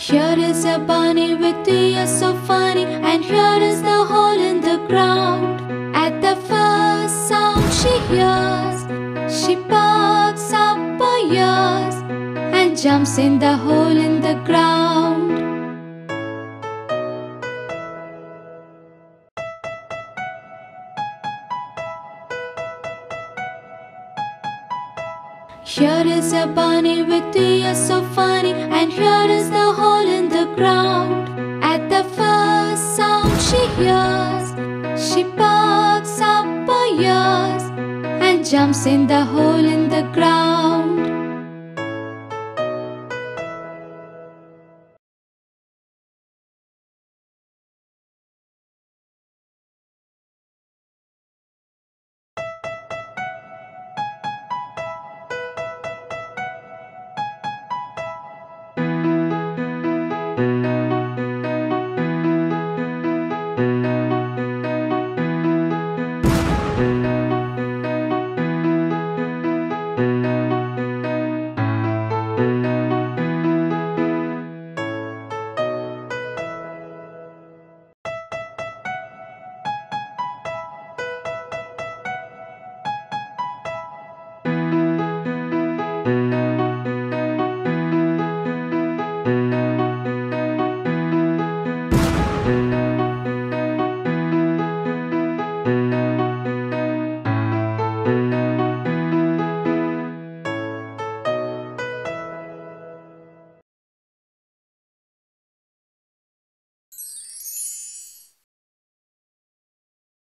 Here is a bunny with ears so funny, and here is the hole in the ground. At the first sound she hears, she perks up her ears and jumps in the hole in the ground. Here is a bunny with ears so funny, and here is ground. At the first sound she hears, she perks up her ears and jumps in the hole in the ground.